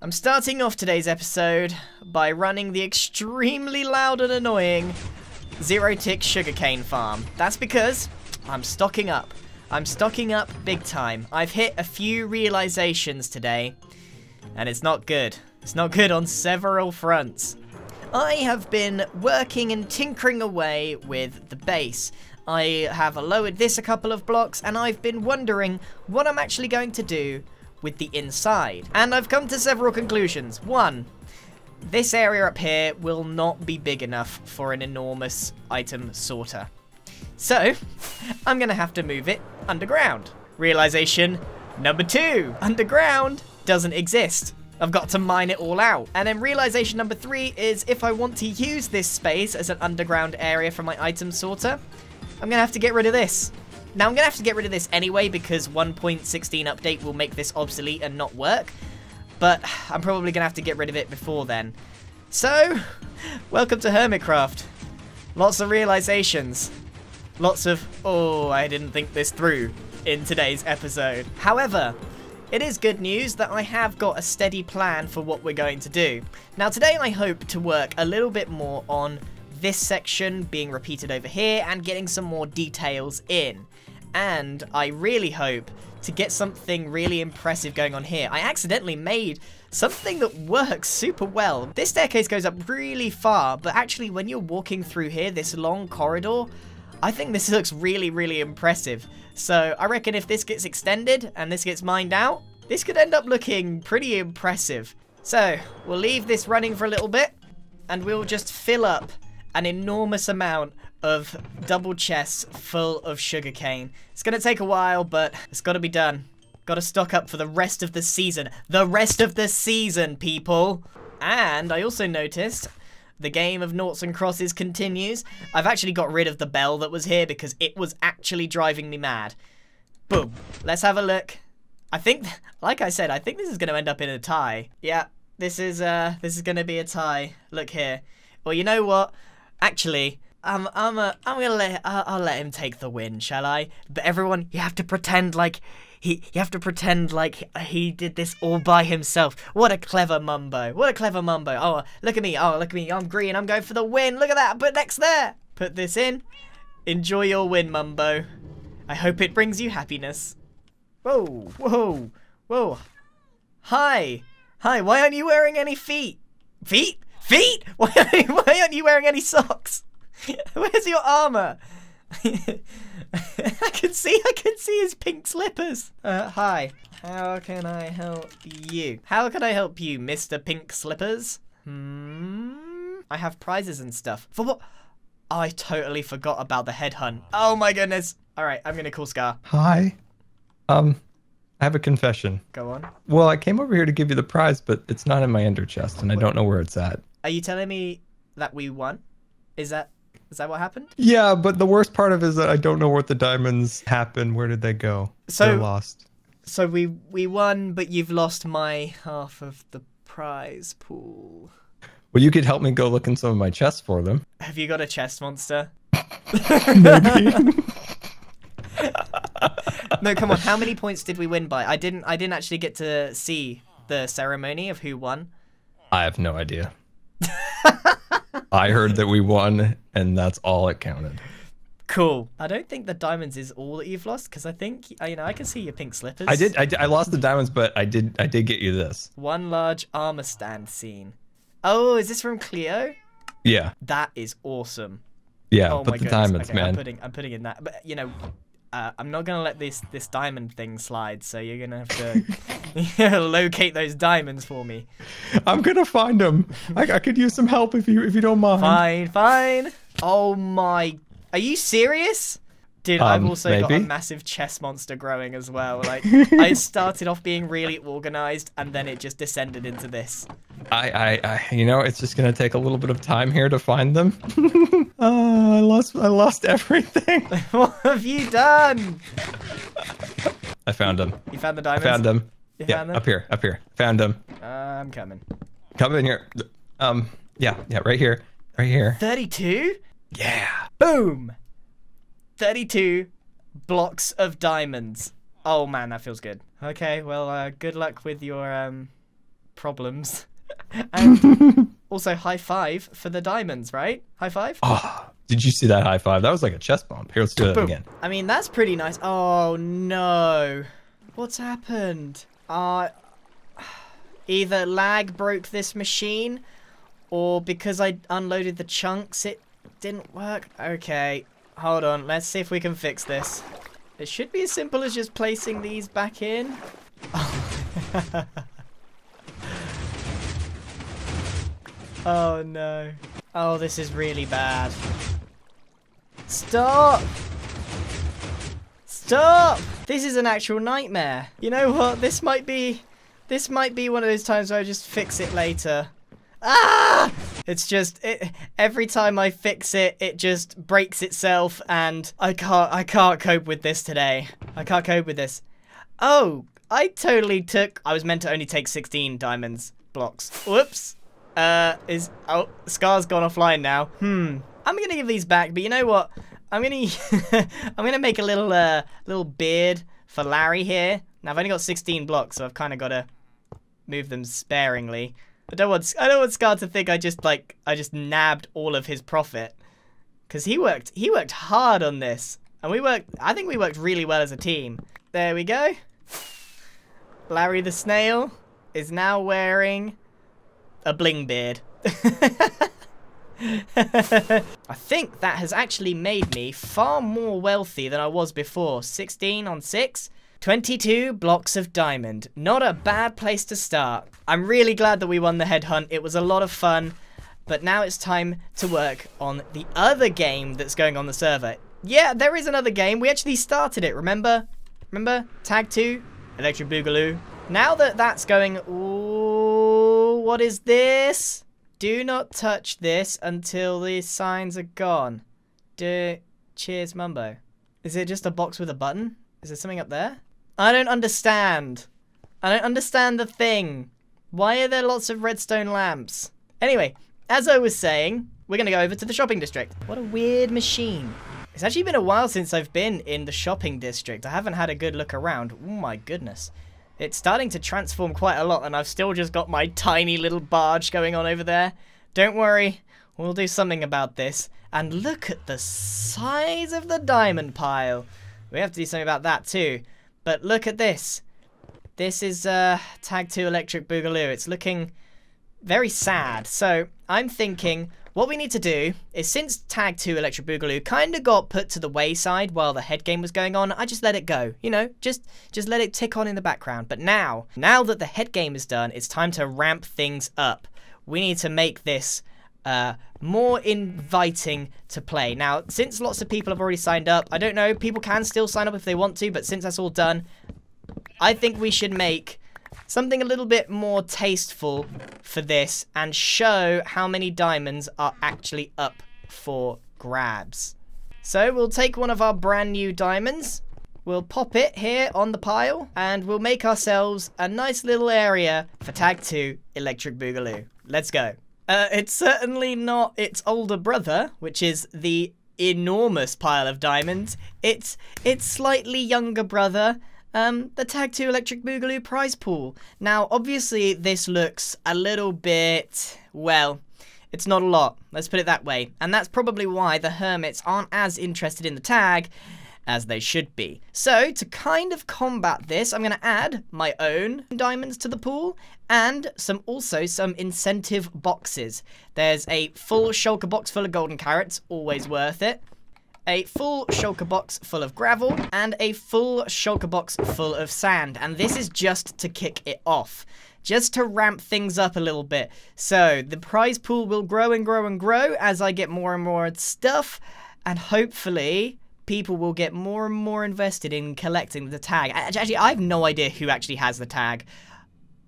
I'm starting off today's episode by running the extremely loud and annoying Zero Tick Sugarcane Farm. That's because I'm stocking up. I'm stocking up big time. I've hit a few realizations today, and it's not good. It's not good on several fronts. I have been working and tinkering away with the base. I have lowered this a couple of blocks, and I've been wondering what I'm actually going to do with the inside. And I've come to several conclusions. One, this area up here will not be big enough for an enormous item sorter. So, I'm to have to move it underground. Realization number two, underground doesn't exist. I've got to mine it all out. And then realization number three is if I want to use this space as an underground area for my item sorter, I'm to have to get rid of this. Now I'm going to have to get rid of this anyway because 1.16 update will make this obsolete and not work. But I'm probably going to have to get rid of it before then. So, welcome to Hermitcraft. Lots of realizations. Lots of, oh, I didn't think this through in today's episode. However, it is good news that I have got a steady plan for what we're going to do. Now today I hope to work a little bit more on this section being repeated over here and getting some more details in and I really hope to get something really impressive going on here. I accidentally made something that works super well. This staircase goes up really far, but actually when you're walking through here, this long corridor, I think this looks really, really impressive. So I reckon if this gets extended and this gets mined out, this could end up looking pretty impressive. So we'll leave this running for a little bit and we'll just fill up an enormous amount of double chests full of sugarcane. It's to take a while, but it's got to be done. Got to stock up for the rest of the season. The rest of the season, people! And I also noticed the game of noughts and crosses continues. I've actually got rid of the bell that was here because it was actually driving me mad. Boom. Let's have a look. I think, like I said, I think this is going to end up in a tie. Yeah, this is, uh, this is going to be a tie. Look here. Well, you know what? Actually, I'm I'm a, I'm gonna let I'll, I'll let him take the win, shall I? But everyone, you have to pretend like he you have to pretend like he did this all by himself. What a clever mumbo! What a clever mumbo! Oh, look at me! Oh, look at me! I'm green. I'm going for the win. Look at that! Put next there. Put this in. Enjoy your win, mumbo. I hope it brings you happiness. Whoa! Whoa! Whoa! Hi! Hi! Why aren't you wearing any feet? Feet? Feet? Why aren't you, why aren't you wearing any socks? Where's your armor? I can see, I can see his pink slippers. Uh, hi. How can I help you? How can I help you, Mr. Pink Slippers? Hmm. I have prizes and stuff. For what? I totally forgot about the headhunt. Oh my goodness. All right, I'm gonna call Scar. Hi. Um, I have a confession. Go on. Well, I came over here to give you the prize, but it's not in my ender chest, and I don't know where it's at. Are you telling me that we won? Is that is that what happened? Yeah, but the worst part of it is that I don't know what the diamonds happened. Where did they go? So They're lost. So we we won, but you've lost my half of the prize pool. Well, you could help me go look in some of my chests for them. Have you got a chest monster? Maybe. no, come on. How many points did we win by? I didn't. I didn't actually get to see the ceremony of who won. I have no idea. I heard that we won, and that's all it counted. Cool. I don't think the diamonds is all that you've lost because I think uh, you know I can see your pink slippers. I did, I did. I lost the diamonds, but I did. I did get you this. One large armor stand scene. Oh, is this from Cleo? Yeah. That is awesome. Yeah. oh but my the goodness. diamonds, okay, man. I'm putting I'm putting in that, but you know, uh, I'm not gonna let this this diamond thing slide. So you're gonna have to locate those diamonds for me. I'm gonna find them. I, I could use some help if you if you don't mind. Fine, fine. Oh my, are you serious? Dude, I've Um, also got a massive chest monster growing as well. Like, I started off being really organized, and then it just descended into this. I, I, I, you know, it's just gonna take a little bit of time here to find them. oh, I lost, I lost everything. what have you done? I found them. You found the diamonds? I found them. You Yeah, found them? up here, up here. Found them. Uh, I'm coming. Come in here. Um, yeah, yeah, right here, right here. 32? Yeah. Boom! 32 blocks of diamonds. Oh man, that feels good. Okay, well, uh, good luck with your um, problems. and also high five for the diamonds, right? High five? Oh, did you see that high five? That was like a chest bump. Here, let's do it again. I mean, that's pretty nice. Oh, no. What's happened? Uh, either lag broke this machine, or because I unloaded the chunks, it didn't work. Okay, hold on. Let's see if we can fix this. It should be as simple as just placing these back in. oh, no. Oh, this is really bad. Stop! Stop! This is an actual nightmare. You know what? This might be... This might be one of those times where I just fix it later. Ah! It's just it, every time I fix it, it just breaks itself, and I can't I can't cope with this today. I can't cope with this. Oh, I totally took. I was meant to only take 16 diamonds blocks. Whoops. Uh, is oh Scar's gone offline now. Hmm. I'm gonna give these back, but you know what? I'm gonna I'm gonna make a little uh little beard for Larry here. Now I've only got 16 blocks, so I've kind of got to move them sparingly. I don't want I don't want Scar to think I just like I just nabbed all of his profit, because he worked he worked hard on this, and we worked. I think we worked really well as a team. There we go. Larry the snail is now wearing a bling beard. I think that has actually made me far more wealthy than I was before. 16 on 6. 22 blocks of diamond. Not a bad place to start. I'm really glad that we won the headhunt. It was a lot of fun. But now it's time to work on the other game that's going on the server. Yeah, there is another game. We actually started it, remember? Remember? Tag 2? Electric Boogaloo. Now that that's going... Ooh, what is this? Do not touch this until the signs are gone. Do... Cheers, Mumbo. Is it just a box with a button? Is there something up there? I don't understand. I don't understand the thing. Why are there lots of redstone lamps? Anyway, as I was saying, we're going to go over to the shopping district. What a weird machine. It's actually been a while since I've been in the shopping district. I haven't had a good look around. Oh my goodness. It's starting to transform quite a lot and I've still just got my tiny little barge going on over there. Don't worry, we'll do something about this. And look at the size of the diamond pile. We have to do something about that too. But look at this. This is uh, Tag 2 Electric Boogaloo. It's looking very sad. So I'm thinking what we need to do is since Tag 2 Electric Boogaloo kind of got put to the wayside while the head game was going on, I just let it go. You know, just just let it tick on in the background. But now, now that the head game is done, it's time to ramp things up. We need to make this uh, more inviting to play. Now, since lots of people have already signed up, I don't know, people can still sign up if they want to, but since that's all done, I think we should make something a little bit more tasteful for this and show how many diamonds are actually up for grabs. So we'll take one of our brand new diamonds, we'll pop it here on the pile, and we'll make ourselves a nice little area for Tag 2 Electric Boogaloo. Let's go. Uh, it's certainly not its older brother, which is the enormous pile of diamonds. It's its slightly younger brother, um, the Tag 2 Electric Boogaloo prize pool. Now, obviously, this looks a little bit, well, it's not a lot. Let's put it that way. And that's probably why the hermits aren't as interested in the tag as they should be. So, to kind of combat this, I'm going to add my own diamonds to the pool and some also some incentive boxes. There's a full uh-huh. shulker box full of golden carrots, always worth it. A full shulker box full of gravel and a full shulker box full of sand. And this is just to kick it off just to ramp things up a little bit. So the prize pool will grow and grow and grow as I get more and more stuff, and hopefully people will get more and more invested in collecting the tag. Actually, I have no idea who actually has the tag.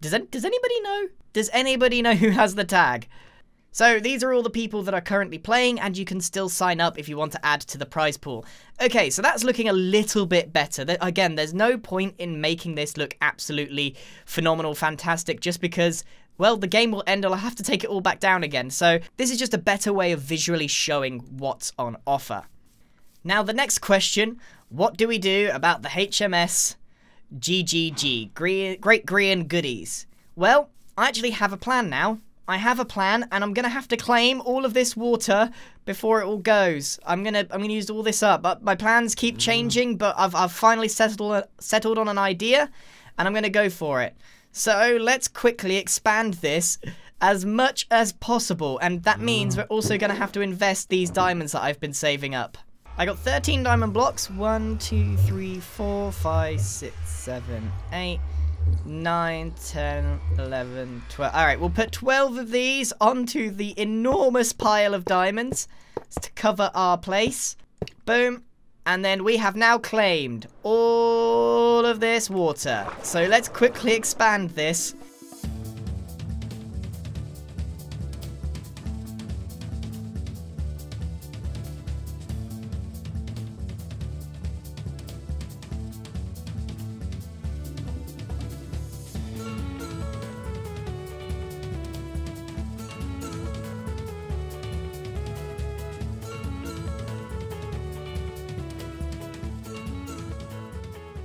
Does, does anybody know? Does anybody know who has the tag? So these are all the people that are currently playing and you can still sign up if you want to add to the prize pool. Okay, so that's looking a little bit better. Again, there's no point in making this look absolutely phenomenal, fantastic, just because well, the game will end and I'll have to take it all back down again. So this is just a better way of visually showing what's on offer. Now, the next question, what do we do about the HMS GGG, Great Green Goodies? Well, I actually have a plan now. I have a plan, and I'm gonna have to claim all of this water before it all goes. I'm gonna I'm gonna use all this up. But my plans keep mm. changing, but I've I've finally settled settled on an idea, and I'm gonna go for it. So let's quickly expand this as much as possible, and that means mm. we're also gonna have to invest these diamonds that I've been saving up. I got 13 diamond blocks. 1, 2, 3, 4, 5, 6, 7, 8, 9, 10, 11, 12. Alright, we'll put 12 of these onto the enormous pile of diamonds to cover our place. Boom. And then we have now claimed all of this water. So let's quickly expand this.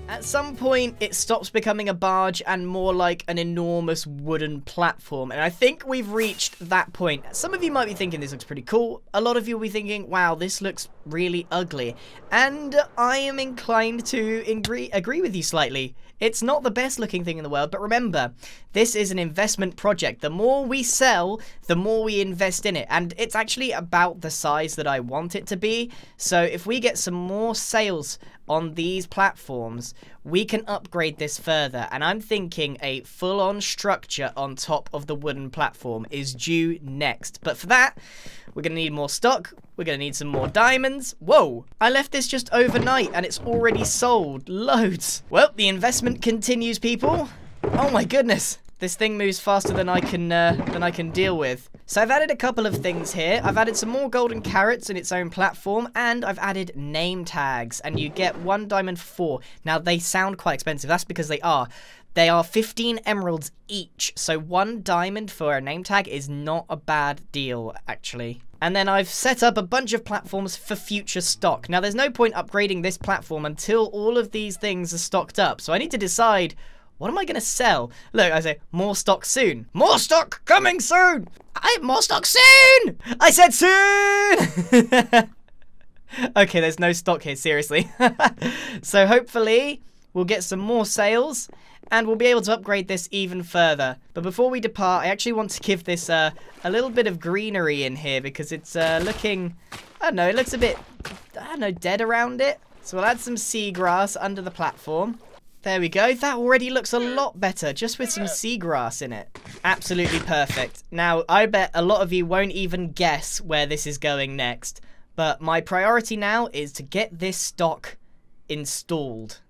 At some point, it stops becoming a barge and more like an enormous wooden platform. And I think we've reached that point. Some of you might be thinking this looks pretty cool. A lot of you will be thinking, wow, this looks really ugly. And I am inclined to agree, agree with you slightly. It's not the best looking thing in the world, but remember, this is an investment project. The more we sell, the more we invest in it. And it's actually about the size that I want it to be. So if we get some more sales on these platforms, we can upgrade this further. And I'm thinking a full on structure on top of the wooden platform is due next. But for that, we're going to need more stock. We're going to need some more diamonds. Whoa, I left this just overnight and it's already sold. Loads. Well, the investment continues, people. Oh my goodness. This thing moves faster than I can uh, than I can deal with. So I've added a couple of things here. I've added some more golden carrots in its own platform, and I've added name tags, and you get one diamond for four. Now they sound quite expensive. That's because they are. They are 15 emeralds each, so one diamond for a name tag is not a bad deal, actually. And then I've set up a bunch of platforms for future stock. Now, there's no point upgrading this platform until all of these things are stocked up, so I need to decide what am I going to sell? Look, I say, more stock soon. More stock coming soon! I more stock soon! I said soon! okay, there's no stock here, seriously. so hopefully, we'll get some more sales and we'll be able to upgrade this even further. But before we depart, I actually want to give this uh, a little bit of greenery in here because it's uh, looking, I don't know, it looks a bit, I don't know, dead around it. So we'll add some seagrass under the platform. There we go. That already looks a lot better, just with some seagrass in it. Absolutely perfect. Now, I bet a lot of you won't even guess where this is going next. But my priority now is to get this stock installed.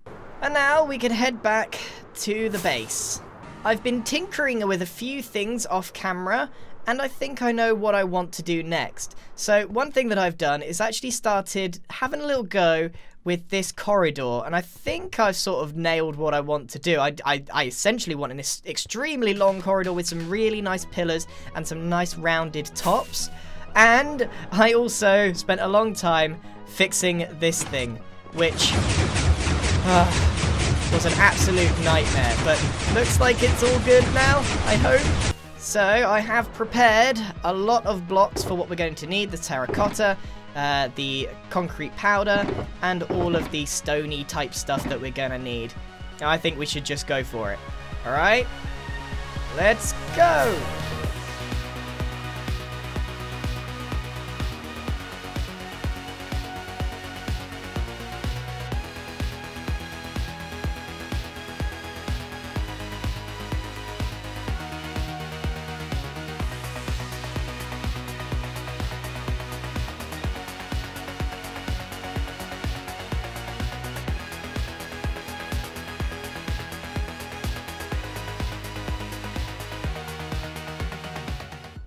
And now we can head back to the base. I've been tinkering with a few things off camera, and I think I know what I want to do next. So one thing that I've done is actually started having a little go with this corridor, and I think I've sort of nailed what I want to do. I, I, I essentially want an extremely long corridor with some really nice pillars and some nice rounded tops. And I also spent a long time fixing this thing, which uh, was an absolute nightmare, but looks like it's all good now, I hope. So I have prepared a lot of blocks for what we're going to need, the terracotta, uh, the concrete powder, and all of the stony type stuff that we're to need. I think we should just go for it. Alright? Let's go!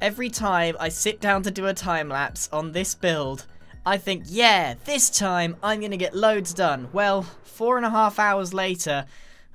Every time I sit down to do a time lapse on this build, I think, yeah, this time I'm going to get loads done. Well, four and a half hours later,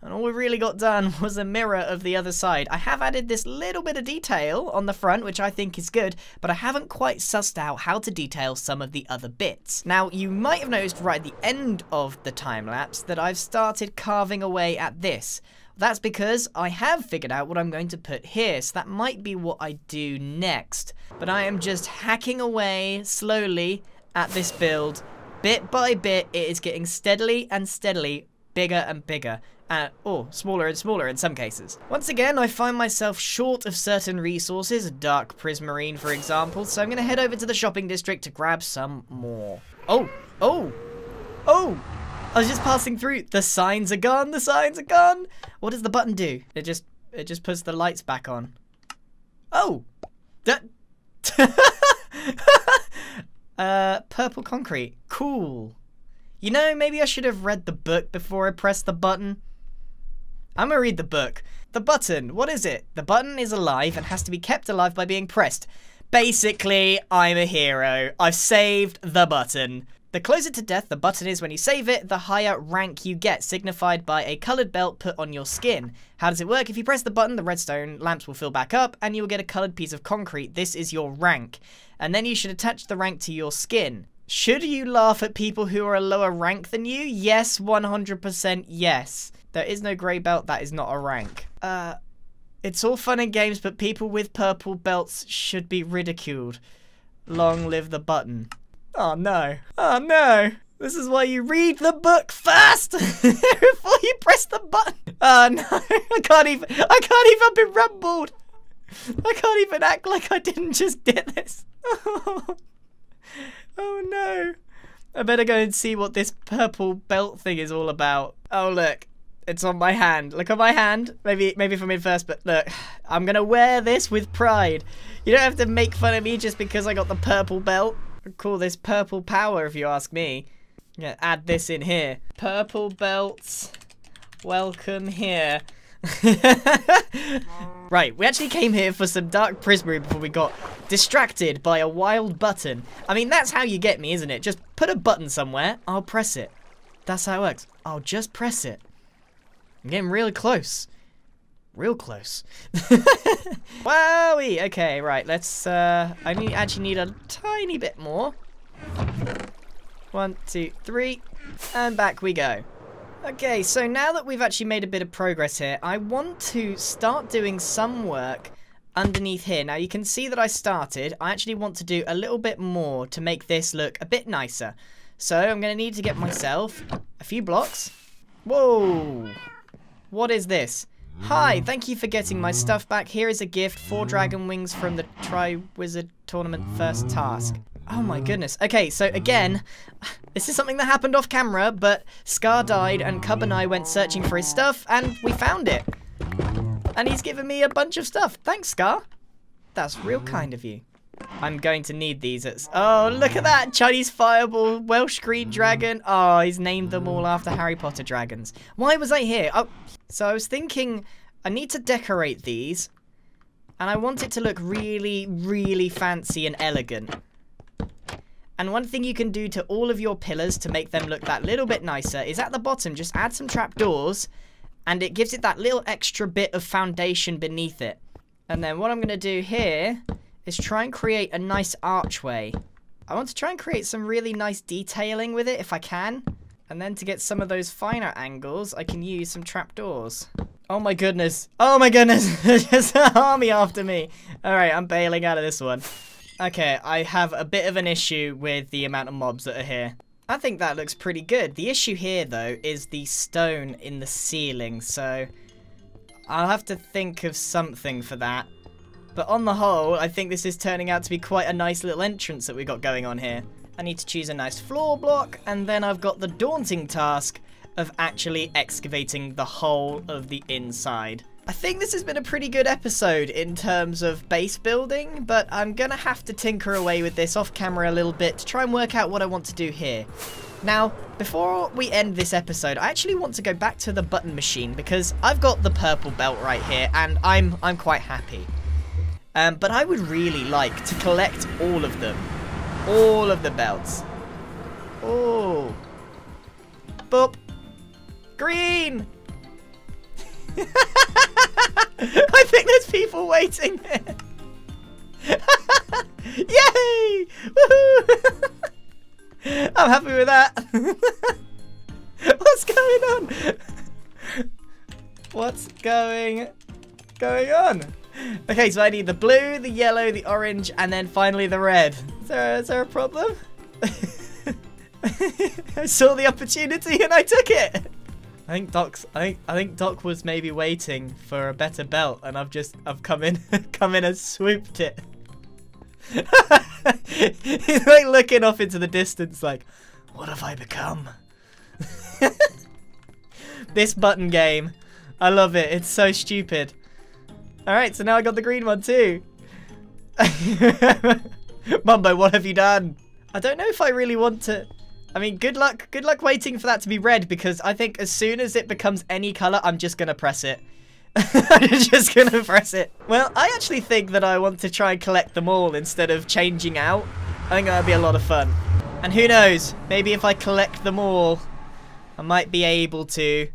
and all we really got done was a mirror of the other side. I have added this little bit of detail on the front, which I think is good, but I haven't quite sussed out how to detail some of the other bits. Now, you might have noticed right at the end of the time lapse that I've started carving away at this. That's because I have figured out what I'm going to put here, so that might be what I do next. But I am just hacking away slowly at this build. Bit by bit, it is getting steadily and steadily bigger and bigger. Uh, or smaller and smaller in some cases. Once again, I find myself short of certain resources, dark prismarine for example, so I'm going to head over to the shopping district to grab some more. Oh, oh, oh, I was just passing through. The signs are gone, the signs are gone. What does the button do? It just, it just puts the lights back on. Oh, that, uh, purple concrete, cool. You know, maybe I should have read the book before I pressed the button. I'm gonna read the book. The button, what is it? The button is alive and has to be kept alive by being pressed. Basically, I'm a hero. I've saved the button. The closer to death the button is when you save it, the higher rank you get, signified by a coloured belt put on your skin. How does it work? If you press the button, the redstone lamps will fill back up, and you will get a coloured piece of concrete. This is your rank. And then you should attach the rank to your skin. Should you laugh at people who are a lower rank than you? Yes, 100% yes. There is no grey belt, that is not a rank. Uh, it's all fun and games, but people with purple belts should be ridiculed. Long live the button. Oh no. Oh no. This is why you read the book first before you press the button. Oh no. I can't even I can't even be rumbled. I can't even act like I didn't just get this. Oh. oh no. I better go and see what this purple belt thing is all about. Oh look. It's on my hand. Look on my hand. Maybe maybe from in first, but look. I'm gonna wear this with pride. You don't have to make fun of me just because I got the purple belt call this purple power if you ask me. Yeah, add this in here. Purple belts. Welcome here. right, we actually came here for some dark prismarine before we got distracted by a wild button. I mean, that's how you get me, isn't it? Just put a button somewhere, I'll press it. That's how it works. I'll just press it. I'm getting really close. Real close. Wowie! Okay, right, let's, uh, I need, actually need a tiny bit more. One, two, three, and back we go. Okay, so now that we've actually made a bit of progress here, I want to start doing some work underneath here. Now, you can see that I started. I actually want to do a little bit more to make this look a bit nicer. So, I'm going to need to get myself a few blocks. Whoa! What is this? Hi, thank you for getting my stuff back. Here is a gift, four dragon wings from the Tri-Wizard Tournament first task. Oh my goodness. Okay, so again, this is something that happened off camera, but Scar died and Cub and I went searching for his stuff and we found it. And he's given me a bunch of stuff. Thanks, Scar. That's real kind of you. I'm going to need these. At... Oh, look at that! Chinese Fireball, Welsh Green mm. Dragon. Oh, he's named them all after Harry Potter dragons. Why was I here? Oh, so I was thinking I need to decorate these. And I want it to look really, really fancy and elegant. And one thing you can do to all of your pillars to make them look that little bit nicer is at the bottom, just add some trapdoors. And it gives it that little extra bit of foundation beneath it. And then what I'm going to do here is try and create a nice archway. I want to try and create some really nice detailing with it if I can. And then to get some of those finer angles, I can use some trapdoors. Oh my goodness. Oh my goodness. There's an army after me. Alright, I'm bailing out of this one. Okay, I have a bit of an issue with the amount of mobs that are here. I think that looks pretty good. The issue here, though, is the stone in the ceiling, so... I'll have to think of something for that. But on the whole, I think this is turning out to be quite a nice little entrance that we've got going on here. I need to choose a nice floor block, and then I've got the daunting task of actually excavating the whole of the inside. I think this has been a pretty good episode in terms of base building, but I'm going to have to tinker away with this off camera a little bit to try and work out what I want to do here. Now, before we end this episode, I actually want to go back to the button machine because I've got the purple belt right here and I'm I'm quite happy. Um, but I would really like to collect all of them. All of the belts. Oh. Boop. Green! I think there's people waiting there. Yay! I'm happy with that. What's going on? What's going going on? Okay, so I need the blue, the yellow, the orange, and then finally the red. Is there, is there a problem? I saw the opportunity and I took it. I think Doc's. I think. I think Doc was maybe waiting for a better belt, and I've just. I've come in. come in and swooped it. He's like looking off into the distance, like, what have I become? this button game. I love it. It's so stupid. Alright, so now I got the green one too. Mumbo, what have you done? I don't know if I really want to... I mean, good luck good luck waiting for that to be red because I think as soon as it becomes any color, I'm just going to press it. I'm just going to press it. Well, I actually think that I want to try and collect them all instead of changing out. I think that would be a lot of fun. And who knows, maybe if I collect them all, I might be able to